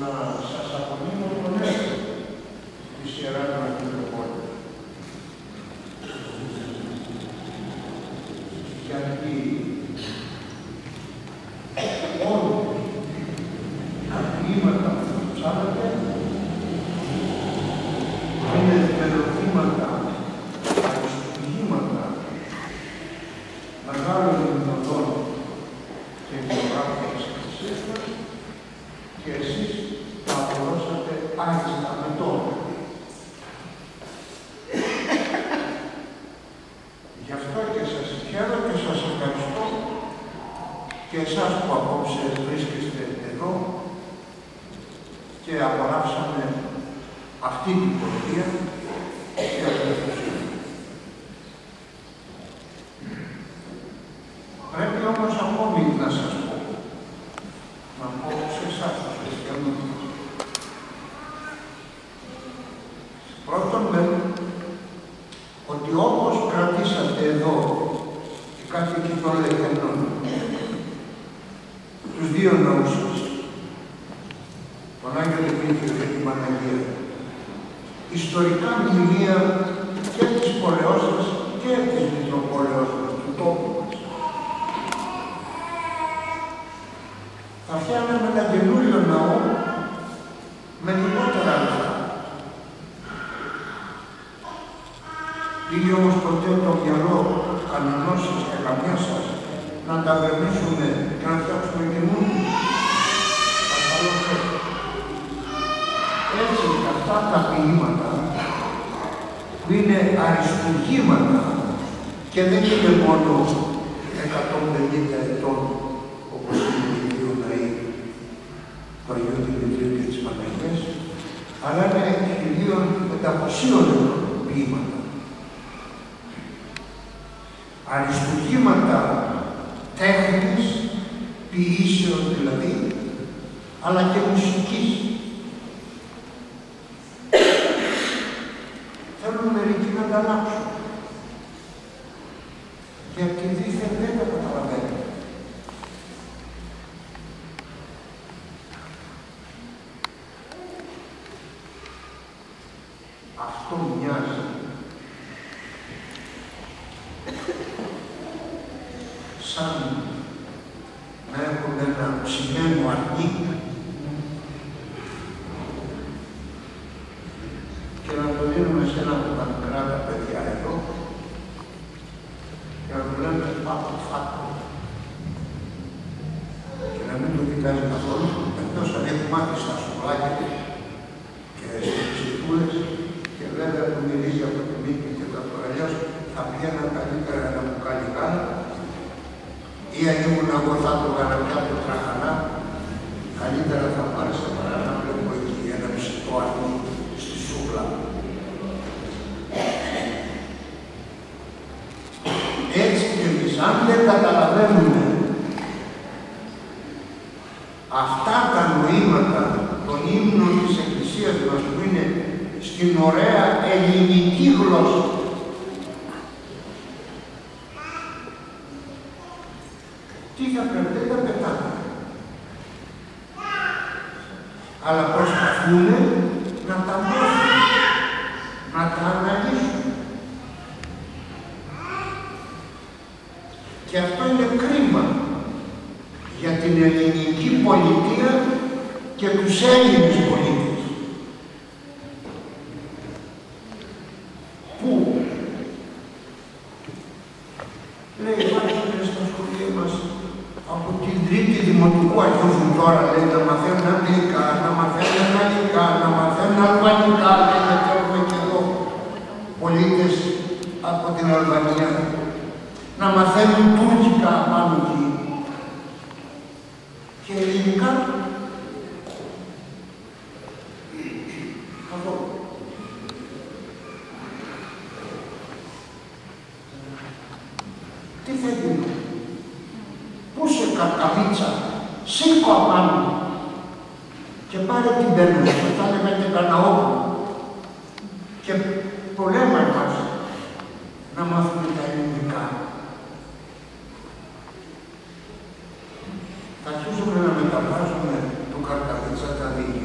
να σας απονείμω τον έργο της Ιεράς Μητροπόλης. Γιατί όλα τα ποίηματα που ψάχνετε είναι μελωδήματα, αριστουργήματα μεγάλων δυνατών και δημογράφων της Εκκλησίας μας και εσείς τα αποδώσατε άριστα με τόνο. Γι' αυτό και σας χαίρω και σας ευχαριστώ και εσάς που απόψε βρίσκεστε εδώ και απολαύσαμε αυτή την πορεία και αυτή την Πρέπει όμως ακόμη να σας πω, να πω σε εσάς τους χριστιανούς. Πρώτον με ότι όπως κρατήσατε εδώ και κάθε κοινό λεχενών τους δύο ναούς σας, τον Άγιο Δημήτριο και την Παναγία, ιστορικά μνημεία και της πόλεως σας και της Μητροπόλεως μας, του τόπου μας. Θα φτιάχναμε ένα καινούριο ναό με λιγότερα λεφτά. Πήγε όμως ποτέ το μυαλό κανενός σας και καμιά σας να τα βερνήσουμε και να φτιάξουμε καινούριο. Έτσι αυτά τα ποίηματα που είναι αριστουργήματα και δεν είναι μόνο 150 ετών όπως είναι οι δύο ναοί του Αγίου Δημητρίου και της Παναγίας, αλλά είναι χιλίων μεταποσίων ετών ποίηματα. Αριστουργήματα τέχνης, ποιήσεων δηλαδή, αλλά και μουσικής. Θέλουν μερικοί να τα αλλάξουν. Γιατί δίθεν δεν τα καταλαβαίνουν. Αυτό μοιάζει σαν να έχουν ένα ψημένο αρνί και να το δίνουμε σε ένα από τα μικρά τα παιδιά εδώ και να του λέμε φάτο, φάτος. Και να μην το κοιτάζει καθόλου, εκτός αν έχει μάθει στα σουβλάκια και στις ψυχούλες και βέβαια που μυρίζει από τη μύτη και τα αλλιώς θα πηγαίναν καλύτερα ένα μπουκάλι κάλα ή αν ήμουν εγώ θα το έκανα πια το τραχανά, καλύτερα θα πάρει σε παρά να βλέπω εκεί ένα ψητό αρνί στη σούβλα. Έτσι και εμείς, αν δεν καταλαβαίνουμε. Αυτά τα νοήματα των ύμνων της Εκκλησίας μας που είναι στην ωραία ελληνική γλώσσα, τι θα πρέπει, δεν τα πετάνε. Αλλά προσπαθούν να τα μάθουν, να τα αναλύσουν. Και αυτό είναι κρίμα για την ελληνική πολιτεία και τους Έλληνες πολίτες. Πού; Λέει βάζουν στα σχολεία μας από την τρίτη δημοτικού αρχίζουν τώρα λέει να μαθαίνουν αγγλικά, να μαθαίνουν γαλλικά, να μαθαίνουν αλβανικά λέει γιατί έχουμε και εδώ πολίτες από την Αλβανία να μαθαίνουν τουρκικά πάνω εκεί και ελληνικά καθόλου. Τι θα γίνει. Πού σε κακαβίτσα, σήκω απάνω και πάρε την περνούσα, θα λέμε την καναόπου και πολέμα μας να μάθουμε τα ελληνικά. Θα αρχίσουμε να μεταφέρουμε βάζουμε του Καρκαβίτσα τα διηγήματα